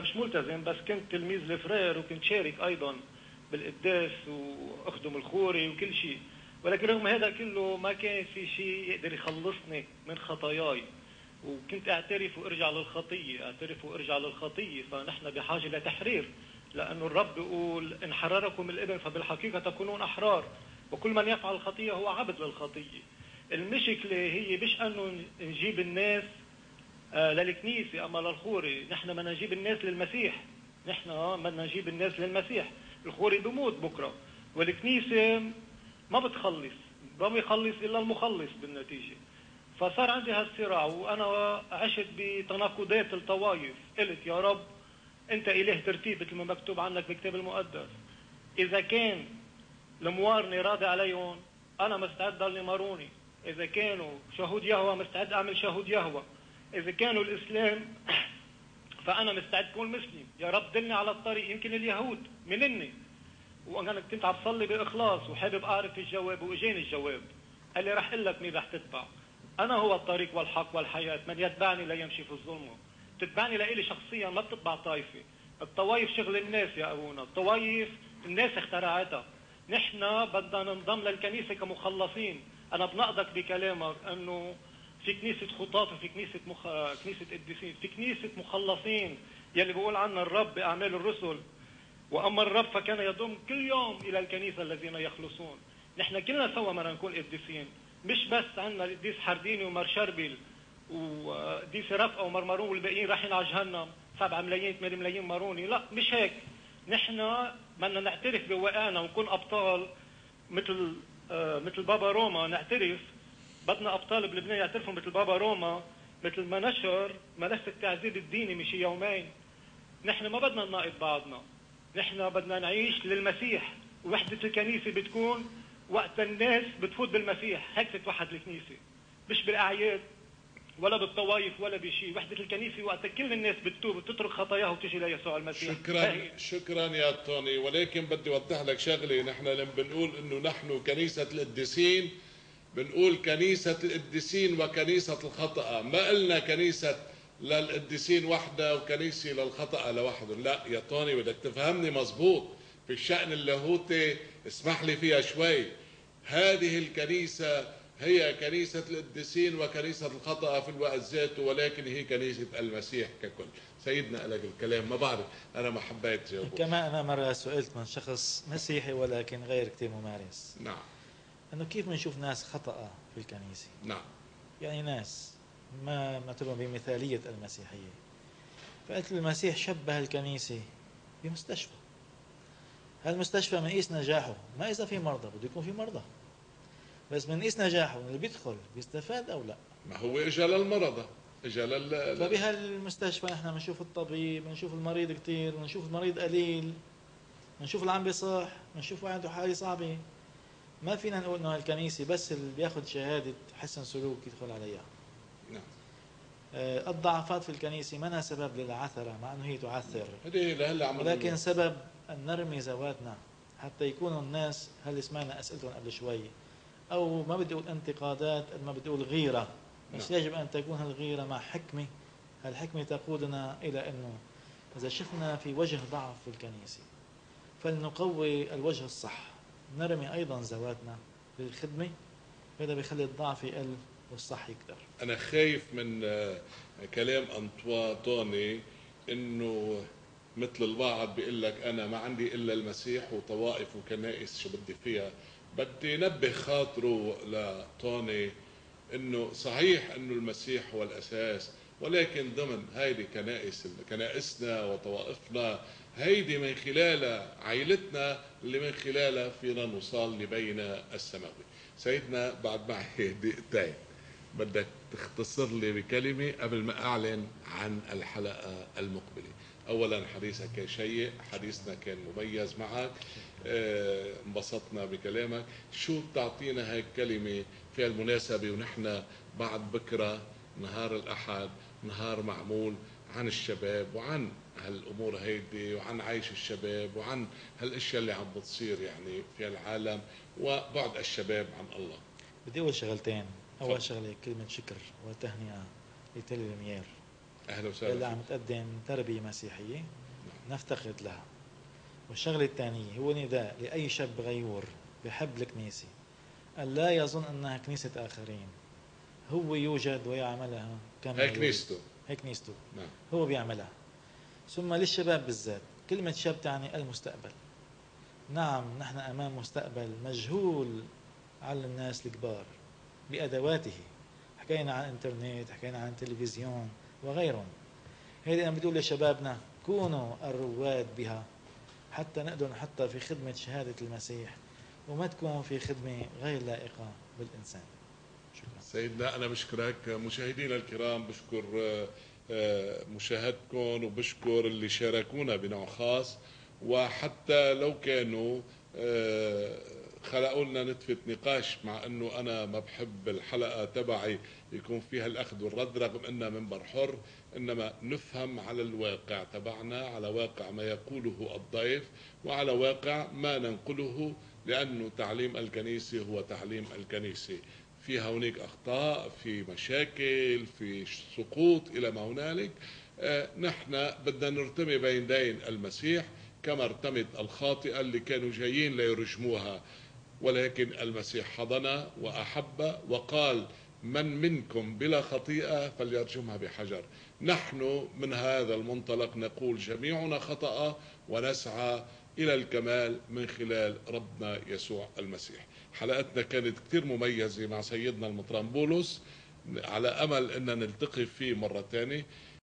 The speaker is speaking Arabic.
مش ملتزم بس كنت تلميذ الفرير وكنت شارك أيضا بالقداس وأخدم الخوري وكل شيء. ولكن رغم هذا كله ما كان في شيء يقدر يخلصني من خطاياي. وكنت أعترف وأرجع للخطية أعترف وأرجع للخطية. فنحن بحاجة لتحرير لأنه الرب يقول إن حرركم الإبن فبالحقيقة تكونون أحرار. وكل من يفعل الخطية هو عبد للخطية. المشكلة هي مش أنه نجيب الناس آه، للكنيسة أما للخوري. نحن بدنا نجيب الناس للمسيح. نحن بدنا نجيب الناس للمسيح. الخوري بموت بكرة. والكنيسة ما بتخلص. ما بيخلص إلا المخلص بالنتيجة. فصار عندي هالصراع وأنا عشت بتناقضات الطوائف. قلت يا رب أنت اله ترتيب مثل ما مكتوب عنك بالكتاب المقدس. إذا كان الموارنه راضي عليهم أنا مستعد ضلني ماروني. إذا كانوا شهود يهوى مستعد أعمل شهود يهوى. إذا كانوا الإسلام فأنا مستعد كون مسلم. يا رب دلني على الطريق يمكن اليهود منني. وأنا كنت عم صلي بإخلاص وحابب أعرف الجواب وأجاني الجواب. قال لي رح لك مين رح تتبع. أنا هو الطريق والحق والحياة. من يتبعني لا يمشي في الظلمه تتبعني لإلي شخصيا ما بتتبع طائفة. الطوايف شغل الناس يا أبونا. الطوايف الناس اخترعتها. نحن بدنا ننضم للكنيسة كمخلصين. أنا بنقضك بكلامك إنه في كنيسة خطاة وفي كنيسة مخ... كنيسة قديسين. في كنيسة مخلصين. يلي بيقول عنها الرب بأعمال الرسل. وأما الرب فكان يضم كل يوم إلى الكنيسة الذين يخلصون. نحن كلنا سوا بدنا نكون قديسين. مش بس عندنا القديس حرديني ومر شربل وقديس رفقة ومرمرون والباقيين رايحين على جهنم. 7 ملايين 8 ملايين ماروني لا مش هيك. نحن بدنا نعترف بواقعنا ونكون أبطال مثل آه مثل بابا روما. نعترف بدنا أبطال بلبنان يعترفوا مثل بابا روما مثل ما نشر ملف التعذيب الديني من شي يومين. نحن ما بدنا نناقض بعضنا. نحن بدنا نعيش للمسيح. وحدة الكنيسة بتكون وقت الناس بتفوت بالمسيح. هيك تتوحد الكنيسة. مش بالأعياد ولا بالطوائف ولا بشيء وحدة الكنيسة وقت كل الناس بتتوب وتترك خطاياها وتجي ليسوع المسيح. شكرا هي. شكرا يا توني. ولكن بدي اوضح لك شغلة. نحن لما بنقول إنه نحن كنيسة القديسين بنقول كنيسة القديسين وكنيسة الخطأ. ما قلنا كنيسة للقديسين وحدة وكنيسة للخطأ لوحده. لا يا طوني بدك تفهمني مزبوط في الشأن اللاهوتي اسمح لي فيها شوي. هذه الكنيسة هي كنيسة القديسين وكنيسة الخطأ في الوقت ذاته ولكن هي كنيسة المسيح ككل. سيدنا قال الكلام. ما بعرف أنا ما حبيت جاوبه كما أنا مرة سئلت من شخص مسيحي ولكن غير كثير ممارس. نعم. أنه كيف بنشوف ناس خطأ في الكنيسة؟ نعم. يعني ناس ما ما بمثالية المسيحية. فقلت المسيح شبه الكنيسة بمستشفى. هالمستشفى بنقيس نجاحه. ما إذا في مرضى بده يكون في مرضى. بس بنقيس نجاحه اللي بيدخل بيستفاد أو لا؟ ما هو إجا للمرضى إجا لل فبهالمستشفى نحن بنشوف الطبيب بنشوف المريض كثير بنشوف المريض قليل بنشوف اللي عم بيصح بنشوف عنده حالة صعبة. ما فينا نقول إنه الكنيسه بس اللي بياخذ شهادة حسن سلوك يدخل عليها. نعم. آه، الضعفات في الكنيسة منها سبب للعثرة مع إنه هي تعثر. لهلا عم ولكن سبب أن نرمي ذواتنا حتى يكونوا الناس هل سمعنا أسئلتهم قبل شوي؟ أو ما بدي أقول انتقادات قد ما بدي أقول غيرة بس نعم. يجب أن تكون هالغيرة مع حكمة. هالحكمة تقودنا إلى إنه إذا شفنا في وجه ضعف في الكنيسة فلنقوي الوجه الصح. نرمي أيضا ذواتنا للخدمة هذا بيخلي الضعف يقل والصح يكثر أنا خايف من آه، كلام أنطوا توني إنه مثل البعض بيقول لك أنا ما عندي إلا المسيح وطوائف وكنائس شو بدي فيها. بدي نبه خاطره لتوني إنه صحيح إنه المسيح هو الأساس. ولكن ضمن هيدي كنائس كنائسنا وطوائفنا هيدي من خلال عائلتنا اللي من خلالها فينا نوصل لبينا السماوي. سيدنا بعد معي دقيقتين بدك تختصر لي بكلمة قبل ما أعلن عن الحلقة المقبلة. أولا حديثك كان شيق حديثنا كان مميز معك آه، انبسطنا بكلامك. شو بتعطينا هاي الكلمة في المناسبة ونحن بعد بكرة نهار الأحد نهار معمول عن الشباب وعن هالأمور هيدي وعن عيش الشباب وعن هالأشياء اللي عم بتصير يعني في العالم وبعد الشباب عن الله. بدي أقول شغلتين. أول شغلة كلمة شكر وتهنئة لتل الميار أهلا اللي وسهلا عم تقدم تربية مسيحية نفتقد لها. والشغلة الثانية هو نداء لأي شاب غيور بحب الكنيسة. أن لا يظن أنها كنيسة آخرين. هو يوجد ويعملها كما هي يريد. كنيسته هي كنيسته نعم. هو بيعملها. ثم للشباب بالذات كلمة شاب تعني المستقبل. نعم نحن أمام مستقبل مجهول على الناس الكبار بأدواته. حكينا عن الإنترنت حكينا عن التلفزيون وغيرهم. هيدي أنا بتقول لشبابنا كونوا الرواد بها حتى نقدر نحطها في خدمة شهادة المسيح وما تكون في خدمة غير لائقة بالإنسان. شكرا سيدنا أنا بشكرك. مشاهدينا الكرام بشكر آه، آه، مشاهدتكم وبشكر اللي شاركونا بنوع خاص. وحتى لو كانوا آه، خلقوا لنا نتفة نقاش مع إنه أنا ما بحب الحلقة تبعي يكون فيها الأخذ والرد رغم إنها منبر حر. إنما نفهم على الواقع تبعنا على واقع ما يقوله الضيف وعلى واقع ما ننقله لأنه تعليم الكنيسه هو تعليم الكنيسه فيها هناك أخطاء في مشاكل في سقوط إلى ما هنالك. آه، نحن بدنا نرتمي بين يدين المسيح كما ارتمت الخاطئة اللي كانوا جايين ليرجموها. ولكن المسيح حضن وأحب وقال من منكم بلا خطيئة فليرجمها بحجر. نحن من هذا المنطلق نقول جميعنا خطأ ونسعى إلى الكمال من خلال ربنا يسوع المسيح. حلقتنا كانت كتير مميزة مع سيدنا المطران بولس على أمل إن نلتقي فيه مرة ثانية